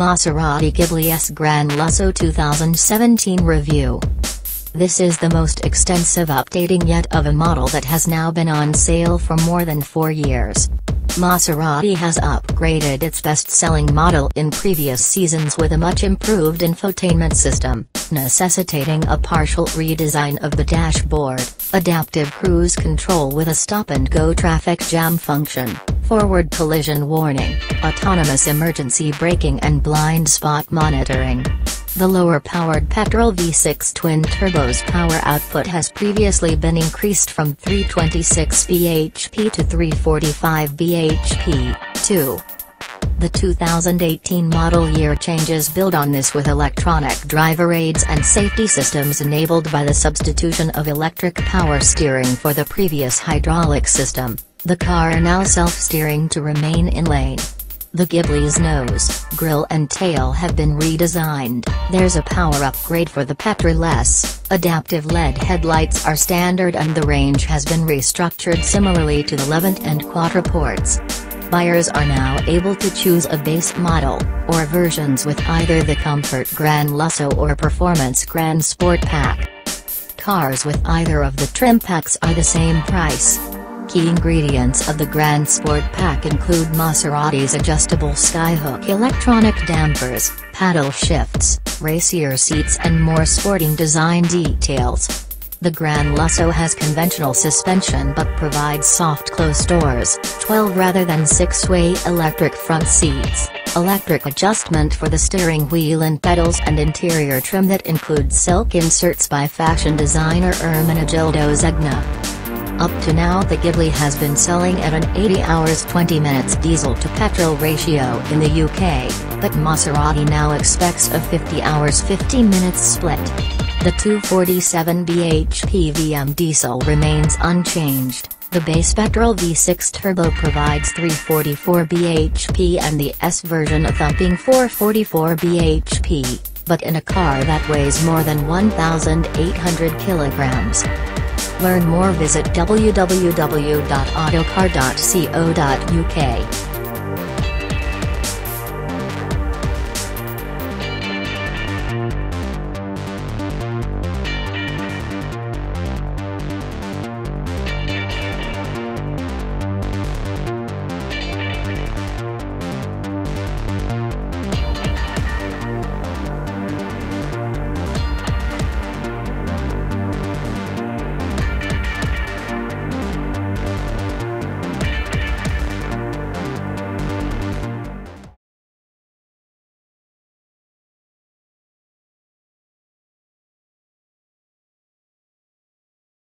Maserati Ghibli S Gran Lusso 2017 review. This is the most extensive updating yet of a model that has now been on sale for more than four years. Maserati has upgraded its best-selling model in previous seasons with a much improved infotainment system, necessitating a partial redesign of the dashboard, adaptive cruise control with a stop-and-go traffic jam function, forward collision warning, autonomous emergency braking and blind spot monitoring. The lower-powered petrol V6 twin-turbo's power output has previously been increased from 326 bhp to 345 bhp, too. The 2018 model year changes build on this with electronic driver aids and safety systems enabled by the substitution of electric power steering for the previous hydraulic system, the car now self-steering to remain in lane. The Ghibli's nose, grille and tail have been redesigned, there's a power upgrade for the Petrol S, adaptive LED headlights are standard and the range has been restructured similarly to the Levante and Quattroporte's. Buyers are now able to choose a base model, or versions with either the Comfort Gran Lusso or Performance Gran Sport Pack. Cars with either of the trim packs are the same price. Key ingredients of the Gran Sport Pack include Maserati's adjustable skyhook electronic dampers, paddle shifts, racier seats and more sporting design details. The Gran Lusso has conventional suspension but provides soft close doors, 12 rather than 6-way electric front seats, electric adjustment for the steering wheel and pedals and interior trim that includes silk inserts by fashion designer Ermenegildo Zegna. Up to now the Ghibli has been selling at an 80 hours 20 minutes diesel to petrol ratio in the UK, but Maserati now expects a 50 hours 50 minutes split. The 247 bhp VM diesel remains unchanged, the base petrol V6 turbo provides 344 bhp and the S version a thumping 444 bhp, but in a car that weighs more than 1,800 kilograms. Learn more visit www.autocar.co.uk.